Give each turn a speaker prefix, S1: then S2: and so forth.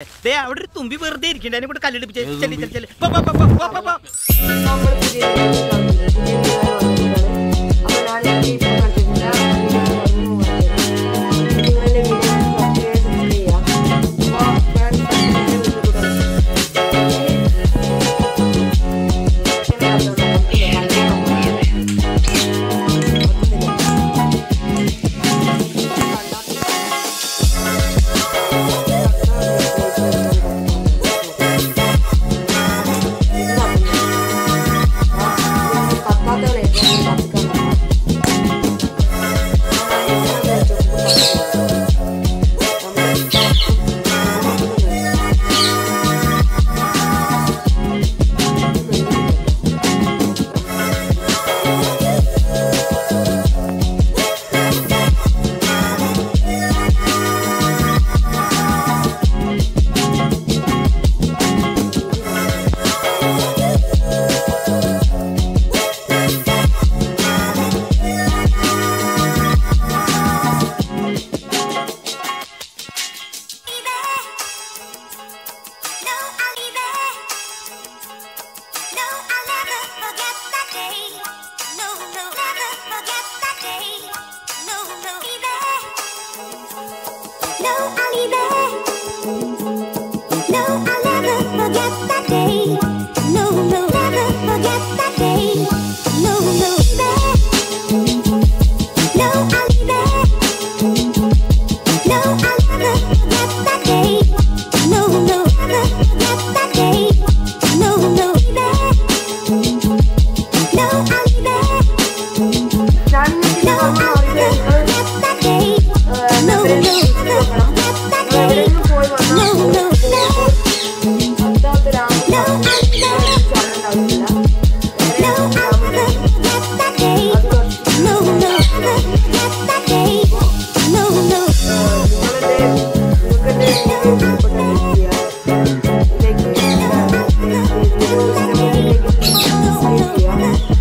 S1: അവിടെ ഒരു തുമ്പി വെറുതെ ഇരിക്കണ്ട അതിനെ കൂടെ കല്ലെടുപ്പിച്ച് ചെല്ലി ചെല്ലി ചെല്ലി.
S2: Thank you.